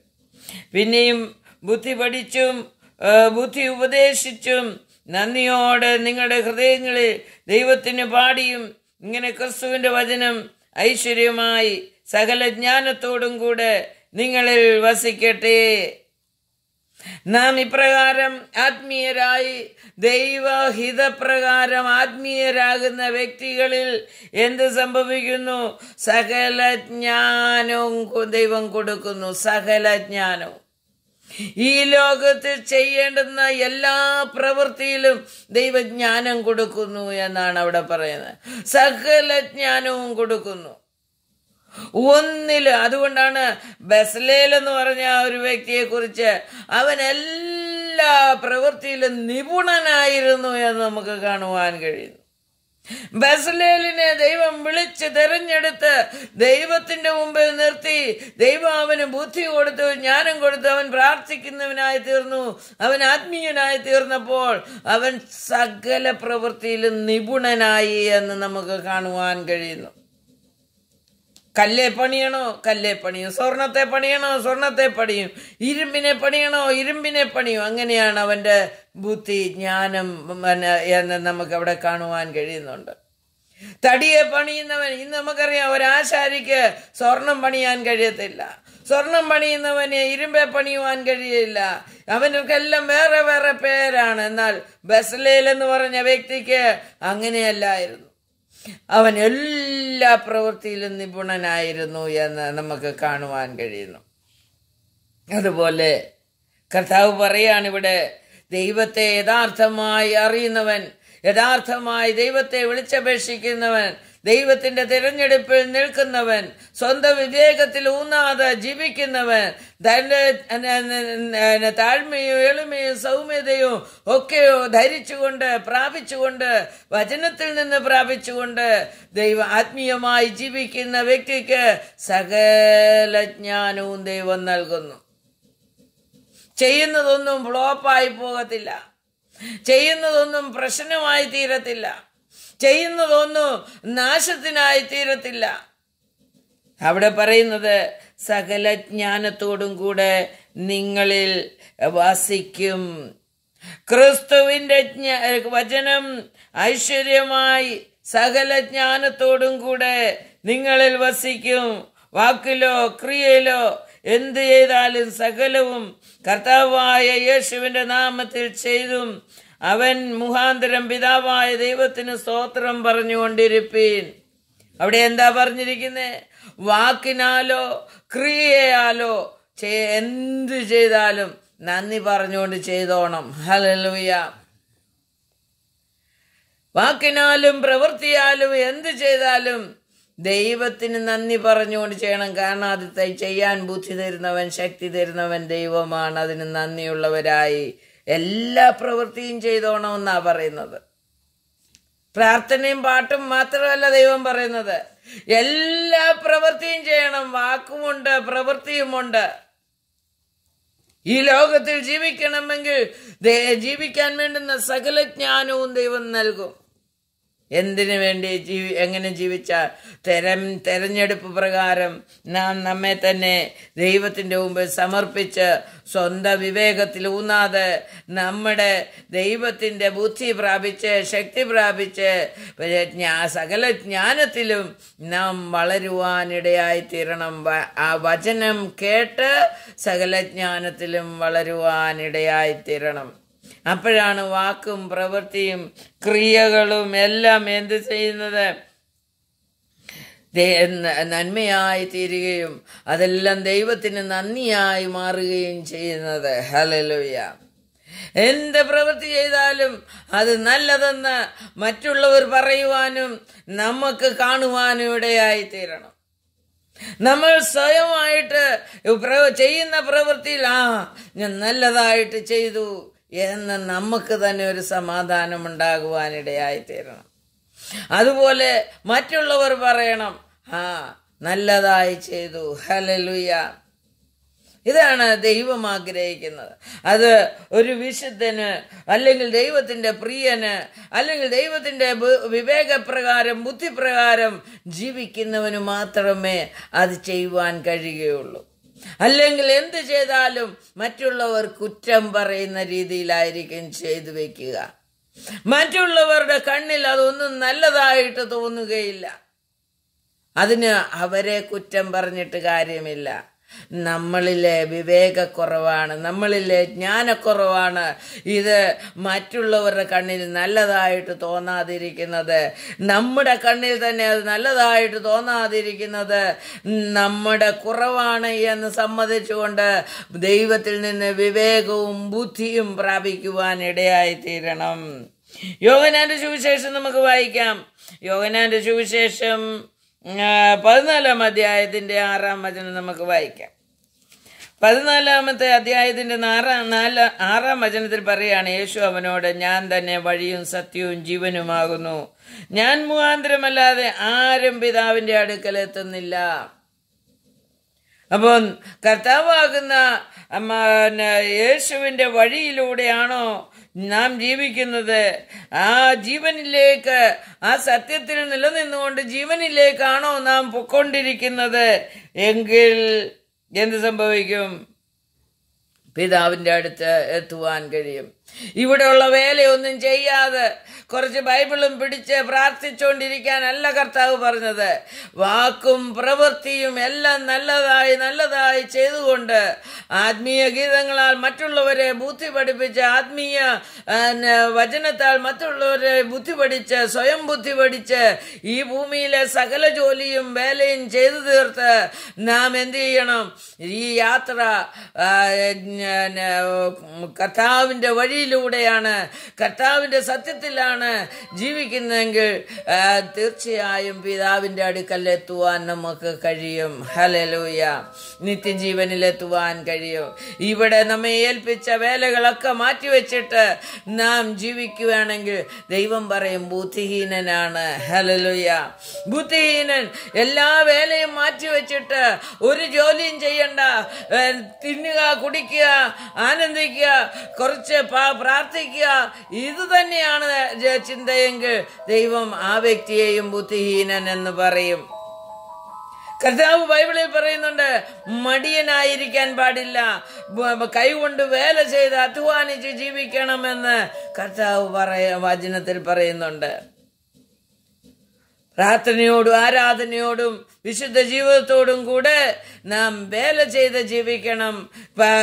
പിന്നെയും ബുദ്ധി പഠിച്ചും ബുദ്ധി ഉപദേശിച്ചും നന്ദിയോടെ നിങ്ങളുടെ ഹൃദയങ്ങളിൽ ദൈവത്തിന് പാടിയും. ഇങ്ങനെ ക്രിസ്തുവിന്റെ വചനം ഐശ്വര്യമായി സകല ജ്ഞാനത്തോടും കൂടെ നിങ്ങളിൽ വസിക്കട്ടെ. നാം ഇപ്രകാരം ആത്മീയരായി ദൈവഹിതപ്രകാരം ആത്മീയരാകുന്ന വ്യക്തികളിൽ എന്ത് സംഭവിക്കുന്നു? സകല ജ്ഞാനവും ദൈവം കൊടുക്കുന്നു. സകല ജ്ഞാനവും. ഈ ലോകത്തിൽ ചെയ്യേണ്ടുന്ന എല്ലാ പ്രവൃത്തിയിലും ദൈവജ്ഞാനം കൊടുക്കുന്നു എന്നാണ് അവിടെ പറയുന്നത്. സകല ജ്ഞാനവും കൊടുക്കുന്നു. ഒന്നിൽ അതുകൊണ്ടാണ് ബസ്ലേൽ എന്ന് പറഞ്ഞ ആ ഒരു വ്യക്തിയെ കുറിച്ച് അവൻ എല്ലാ പ്രവൃത്തിയിലും നിപുണനായിരുന്നു എന്ന് നമുക്ക് കാണുവാൻ കഴിയുന്നു. ബസലേലിനെ ദൈവം വിളിച്ച് തെരഞ്ഞെടുത്ത് ദൈവത്തിന്റെ മുമ്പിൽ നിർത്തി. ദൈവം അവന് ബുദ്ധി കൊടുത്തു ജ്ഞാനം കൊടുത്തു. അവൻ പ്രാർത്ഥിക്കുന്നവനായി തീർന്നു. അവൻ ആത്മീയനായി തീർന്നപ്പോൾ അവൻ സകല പ്രവൃത്തിയിലും നിപുണനായി എന്ന് നമുക്ക് കാണുവാൻ കഴിയുന്നു. കല്ലേ പണിയണോ? കല്ലേ പണിയും. സ്വർണത്തെ പണിയണോ? സ്വർണത്തെ പണിയും. ഇരുമ്പിനെ പണിയണോ? ഇരുമ്പിനെ പണിയും. അങ്ങനെയാണ് അവന്റെ ബുദ്ധി ജ്ഞാനം എന്ന് നമുക്ക് അവിടെ കാണുവാൻ കഴിയുന്നുണ്ട്. തടിയെ പണിയുന്നവൻ ഇന്ന് നമുക്കറിയാം ഒരാശാരിക്ക് സ്വർണം പണിയാൻ കഴിയത്തില്ല. സ്വർണം പണിയുന്നവന് ഇരുമ്പെ പണിയുവാൻ കഴിയില്ല. അവനൊക്കെല്ലാം വേറെ വേറെ പേരാണ്. എന്നാൽ ബസലേൽ എന്ന് പറഞ്ഞ വ്യക്തിക്ക് അങ്ങനെയല്ലായിരുന്നു. അവൻ എല്ലാ പ്രവൃത്തിയിലും നിപുണനായിരുന്നു എന്ന് നമുക്ക് കാണുവാൻ കഴിയുന്നു. അതുപോലെ കർത്താവ് പറയാണ് ഇവിടെ ദൈവത്തെ യഥാർത്ഥമായി അറിയുന്നവൻ യഥാർത്ഥമായി ദൈവത്തെ വിളിച്ചപേക്ഷിക്കുന്നവൻ ദൈവത്തിന്റെ തിരഞ്ഞെടുപ്പിൽ നിൽക്കുന്നവൻ സ്വന്തം വിവേകത്തിൽ ഊന്നാതെ ജീവിക്കുന്നവൻ തന്റെ താഴ്മയും എളിമയും സൗമ്യതയും ഒക്കെയോ ധരിച്ചുകൊണ്ട് പ്രാപിച്ചുകൊണ്ട് വചനത്തിൽ നിന്ന് പ്രാപിച്ചുകൊണ്ട് ദൈവ ആത്മീയമായി ജീവിക്കുന്ന വ്യക്തിക്ക് സകല ജ്ഞാനവും ദൈവം നൽകുന്നു. ചെയ്യുന്നതൊന്നും ഫ്ലോപ്പായി പോകത്തില്ല. ചെയ്യുന്നതൊന്നും പ്രശ്നമായി തീരത്തില്ല. ചെയ്യുന്നതൊന്നും നാശത്തിനായി തീരത്തില്ല. അവിടെ പറയുന്നത് സകല ജ്ഞാനത്തോടും കൂടെ നിങ്ങളിൽ വസിക്കും. ക്രിസ്തുവിന്റെ വചനം ഐശ്വര്യമായി സകല ജ്ഞാനത്തോടും കൂടെ നിങ്ങളിൽ വസിക്കും. വാക്കിലോ ക്രിയയിലോ എന്ത് ചെയ്താലും സകലവും കർത്താവായ യേശുവിന്റെ നാമത്തിൽ ചെയ്തും അവൻ മുഖാന്തരം പിതാവായ ദൈവത്തിന് സ്തോത്രം പറഞ്ഞുകൊണ്ടിരിപ്പീൻ. അവിടെ എന്താ പറഞ്ഞിരിക്കുന്നത് വാക്കിനാലോ ക്രിയയാലോ എന്ത് ചെയ്താലും നന്ദി പറഞ്ഞുകൊണ്ട് ചെയ്തോണം. ഹലലുയ വാക്കിനാലും പ്രവൃത്തിയാലും എന്ത് ചെയ്താലും ദൈവത്തിന് നന്ദി പറഞ്ഞുകൊണ്ട് ചെയ്യണം. കാരണം അത് ചെയ്യാൻ ബുദ്ധി തരുന്നവൻ ശക്തി തരുന്നവൻ ദൈവമാണ്. അതിന് നന്ദിയുള്ളവരായി എല്ലാ പ്രവൃത്തിയും ചെയ്തോണമെന്നാ പറയുന്നത്. പ്രാർത്ഥനയും പാട്ടും മാത്രമല്ല ദൈവം പറയുന്നത്. എല്ലാ പ്രവൃത്തിയും ചെയ്യണം. വാക്കുമുണ്ട് പ്രവൃത്തിയുമുണ്ട്. ഈ ലോകത്തിൽ ജീവിക്കണമെങ്കിൽ ജീവിക്കാൻ വേണ്ടുന്ന സകല ജ്ഞാനവും ദൈവം നൽകും. എന്തിനു വേണ്ടി ജീവി എങ്ങനെ ജീവിച്ചാൽ തെരം തെരഞ്ഞെടുപ്പ് പ്രകാരം നാം നമ്മെ തന്നെ ദൈവത്തിന്റെ മുമ്പിൽ സമർപ്പിച്ച് സ്വന്തം വിവേകത്തിൽ ഊന്നാതെ നമ്മുടെ ദൈവത്തിന്റെ ബുദ്ധി പ്രാപിച്ച് ശക്തി പ്രാപിച്ച് സകല ജ്ഞാനത്തിലും നാം വളരുവാനിടയായി തീരണം ആ വചനം കേട്ട് സകല ജ്ഞാനത്തിലും വളരുവാനിടയായി തീരണം അപ്പോഴാണ് വാക്കും പ്രവൃത്തിയും ക്രിയകളും എല്ലാം എന്ത് ചെയ്യുന്നത്? നന്മയായി തീരുകയും അതെല്ലാം ദൈവത്തിന് നന്ദിയായി മാറുകയും ചെയ്യുന്നത്. ഹലലുയ എന്ത് പ്രവൃത്തി ചെയ്താലും അത് നല്ലതെന്ന് മറ്റുള്ളവർ പറയുവാനും നമുക്ക് കാണുവാനും ഇടയായി തീരണം നമ്മൾ സ്വയമായിട്ട് ചെയ്യുന്ന പ്രവൃത്തിയിൽ ആ ഞാൻ നല്ലതായിട്ട് ചെയ്തു എന്ന് നമുക്ക് തന്നെ ഒരു സമാധാനം ഉണ്ടാകുവാനിടയായി തീരണം അതുപോലെ മറ്റുള്ളവർ പറയണം ആ നല്ലതായി ചെയ്തു ഹലലുയ ഇതാണ് ദൈവം ആഗ്രഹിക്കുന്നത്. അത് ഒരു വിശുദ്ധന് അല്ലെങ്കിൽ ദൈവത്തിന്റെ പ്രിയന് അല്ലെങ്കിൽ ദൈവത്തിന്റെ വിവേകപ്രകാരം ബുദ്ധിപ്രകാരം ജീവിക്കുന്നവന് മാത്രമേ അത് ചെയ്യുവാൻ കഴിയുകയുള്ളൂ. അല്ലെങ്കിൽ എന്ത് ചെയ്താലും മറ്റുള്ളവർ കുറ്റം പറയുന്ന രീതിയിലായിരിക്കും ചെയ്തു വെക്കുക. മറ്റുള്ളവരുടെ കണ്ണിൽ അതൊന്നും നല്ലതായിട്ട് തോന്നുകയില്ല. അതിന് അവരെ കുറ്റം പറഞ്ഞിട്ട് കാര്യമില്ല. നമ്മളിലെ വിവേകക്കുറവാണ് നമ്മളിലെ ജ്ഞാനക്കുറവാണ്. ഇത് മറ്റുള്ളവരുടെ കണ്ണിൽ നല്ലതായിട്ട് തോന്നാതിരിക്കുന്നത്. നമ്മുടെ കണ്ണിൽ തന്നെ അത് നല്ലതായിട്ട് തോന്നാതിരിക്കുന്നത്. നമ്മുടെ കുറവാണ് എന്ന് സമ്മതിച്ചുകൊണ്ട് ദൈവത്തിൽ നിന്ന് വിവേകവും ബുദ്ധിയും പ്രാപിക്കുവാൻ ഇടയായിത്തീരണം. യോഗനാന്റെ സുവിശേഷം നമുക്ക് വായിക്കാം. യോഗനാന്റെ സുവിശേഷം പതിനാലാം അധ്യായത്തിന്റെ ആറാം വചനം നമുക്ക് വായിക്കാം. പതിനാലാമത്തെ അധ്യായത്തിന്റെ നാറാം നാല് ആറാം വചനത്തിൽ പറയുകയാണ് യേശു അവനോട് ഞാൻ തന്നെ വഴിയും സത്യവും ജീവനുമാകുന്നു. ഞാൻ മുഖാന്തരമല്ലാതെ ആരും പിതാവിന്റെ അടുക്കൽ എത്തുന്നില്ല. അപ്പം കർത്താവാകുന്ന യേശുവിന്റെ വഴിയിലൂടെയാണോ നാം ജീവിക്കുന്നത് ആ ജീവനിലേക്ക് ആ സത്യത്തിൽ നിലനിന്നുകൊണ്ട് ജീവനിലേക്കാണോ നാം പൊക്കൊണ്ടിരിക്കുന്നത്? എങ്കിൽ എന്ത് സംഭവിക്കും? പിതാവിന്റെ അടുത്ത് എത്തുവാൻ കഴിയും. ഇവിടെയുള്ള വേലയൊന്നും ചെയ്യാതെ കുറച്ച് ബൈബിളും പിടിച്ച് പ്രാർത്ഥിച്ചുകൊണ്ടിരിക്കാനല്ല കർത്താവ് പറഞ്ഞത്. വാക്കും പ്രവൃത്തിയും എല്ലാം നല്ലതായി നല്ലതായി ചെയ്തുകൊണ്ട് ആത്മീയ ഗീതങ്ങളാൽ മറ്റുള്ളവരെ ബുദ്ധി പഠിപ്പിച്ച് ആത്മീയ വചനത്താൽ മറ്റുള്ളവരെ ബുദ്ധി പഠിച്ച് സ്വയം ബുദ്ധി പഠിച്ച് ഈ ഭൂമിയിലെ സകല ജോലിയും വേലയും ചെയ്തു തീർത്ത് നാം എന്തു ചെയ്യണം? ഈ യാത്ര കർത്താവിന്റെ വഴി വഴിയിലൂടെയാണ് കർത്താവിന്റെ സത്യത്തിലാണ് ജീവിക്കുന്നതെങ്കിൽ തീർച്ചയായും പിതാവിന്റെ അടുക്കൽ എത്തുവാൻ നമുക്ക് കഴിയും. ഹലലൂയ നിത്യജീവനിലെത്തുവാൻ കഴിയും. ഇവിടെ നമ്മെ ഏൽപ്പിച്ച വേലകളൊക്കെ മാറ്റിവെച്ചിട്ട് നാം ജീവിക്കുകയാണെങ്കിൽ ദൈവം പറയും ബുദ്ധിഹീനനാണ്. ഹലലുയ ബുദ്ധിഹീനൻ എല്ലാ വേലയും മാറ്റിവെച്ചിട്ട് ഒരു ജോലിയും ചെയ്യണ്ട. തിന്നുക കുടിക്കുക ആനന്ദിക്കുക കുറച്ച് പാ- പ്രാർത്ഥിക്കുക. ഇത് തന്നെയാണ് ചിന്തയെങ്കിൽ ദൈവം ആ വ്യക്തിയെയും ബുദ്ധിഹീനൻ എന്ന് പറയും. കർത്താവ് ബൈബിളിൽ പറയുന്നുണ്ട് മടിയനായിരിക്കാൻ പാടില്ല. കൈകൊണ്ട് വേല ചെയ്ത് അധ്വാനിച്ച് ജീവിക്കണമെന്ന് കർത്താവ് പറയ വചനത്തിൽ പറയുന്നുണ്ട്. പ്രാർത്ഥനയോടും ആരാധനയോടും വിശുദ്ധ ജീവിതത്തോടും കൂടെ നാം വേല ചെയ്ത് ജീവിക്കണം.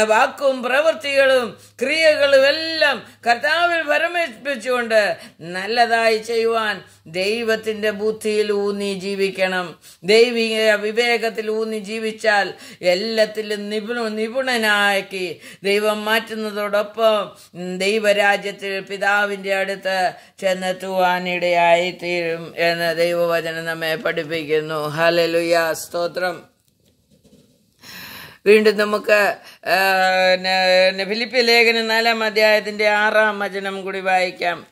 വാക്കും പ്രവൃത്തികളും ക്രിയകളും എല്ലാം കർത്താവിൽ പരമേൽപ്പിച്ചുകൊണ്ട് നല്ലതായി ചെയ്യുവാൻ ദൈവത്തിന്റെ ബുദ്ധിയിൽ ഊന്നി ജീവിക്കണം. ദൈവിക വിവേകത്തിൽ ഊന്നി ജീവിച്ചാൽ എല്ലാത്തിലും നിപുണ നിപുണനാക്കി ദൈവം മാറ്റുന്നതോടൊപ്പം ദൈവരാജ്യത്തിൽ പിതാവിന്റെ അടുത്ത് ചെന്നെത്തുവാനിടയായി തീരും എന്ന് ദൈവവചനം നമ്മെ പഠിപ്പിക്കുന്നു. ഹലലുയ സ്തോത്രം. വീണ്ടും നമുക്ക് ഫിലിപ്പ് ലേഖനം നാലാം അധ്യായത്തിന്റെ ആറാം വചനം കൂടി വായിക്കാം.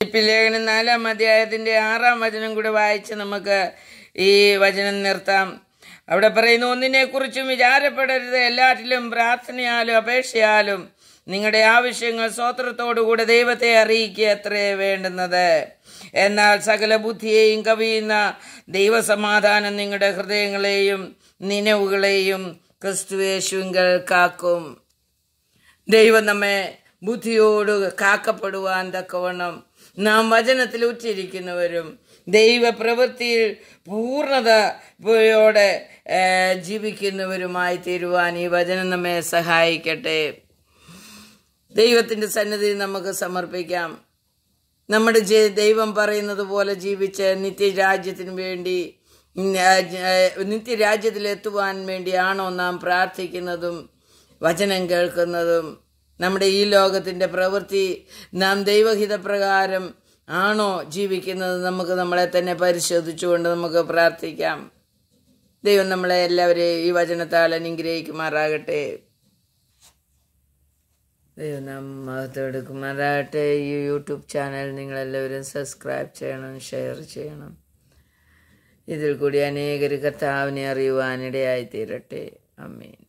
ഫിലിപ്പ് ലേഖനം നാലാം അധ്യായത്തിന്റെ ആറാം വചനം കൂടി വായിച്ച് നമുക്ക് ഈ വചനം നിർത്താം. അവിടെ പറയുന്നു ഒന്നിനെക്കുറിച്ചും വിചാരപ്പെടരുത്. എല്ലാറ്റിലും പ്രാർത്ഥനയാലും അപേക്ഷയാലും നിങ്ങളുടെ ആവശ്യങ്ങൾ സ്വോത്രത്തോടുകൂടെ ദൈവത്തെ അറിയിക്കുക അത്രേ വേണ്ടുന്നത്? എന്നാൽ സകല ബുദ്ധിയെയും കവിയുന്ന ദൈവസമാധാനം നിങ്ങളുടെ ഹൃദയങ്ങളെയും നിനവുകളെയും ക്രിസ്തുവേശുങ്കൽ കാക്കും. ദൈവം നമ്മെ ബുദ്ധിയോട് കാക്കപ്പെടുവാൻ തക്കവണ്ണം നാം വചനത്തിൽ ഉച്ചിരിക്കുന്നവരും ദൈവപ്രവൃത്തിയിൽ പൂർണതയോടെ ജീവിക്കുന്നവരുമായി തീരുവാൻ ഈ വചനം നമ്മെ സഹായിക്കട്ടെ. ദൈവത്തിന്റെ സന്നിധി നമുക്ക് സമർപ്പിക്കാം. നമ്മുടെ ദൈവം പറയുന്നത് പോലെ ജീവിച്ച് നിത്യരാജ്യത്തിന് വേണ്ടി നിത്യരാജ്യത്തിലെത്തുവാൻ വേണ്ടിയാണോ നാം പ്രാർത്ഥിക്കുന്നതും വചനം കേൾക്കുന്നതും നമ്മുടെ ഈ ലോകത്തിന്റെ പ്രവൃത്തി നാം ദൈവഹിതപ്രകാരം ആണോ ജീവിക്കുന്നത് നമുക്ക് നമ്മളെ തന്നെ പരിശോധിച്ചുകൊണ്ട് നമുക്ക് പ്രാർത്ഥിക്കാം. ദൈവം നമ്മളെ എല്ലാവരെയും ഈ വചനത്താൽ അനുഗ്രഹിക്കുമാറാകട്ടെ. ദൈവം നാം മഹത്വമെടുക്കുമാറാകട്ടെ ഈ യൂട്യൂബ് ചാനൽ നിങ്ങളെല്ലാവരും സബ്സ്ക്രൈബ് ചെയ്യണം ഷെയർ ചെയ്യണം. ഇതിൽ കൂടി അനേകർ കർത്താവിനെ അറിയുവാനിടയായി തീരട്ടെ അമ്മീൻ